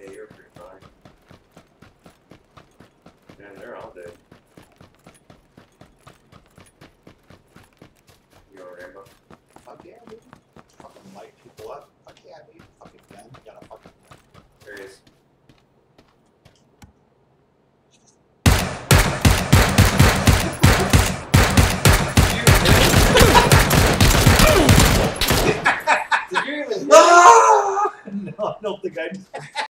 Yeah, you're pretty fine. Man, they're all dead. You alright, Rambo? Fuck yeah, dude. Fucking light people up. Fuck yeah, dude. Fucking gun. You got a fucking gun. There he is. no, I don't think I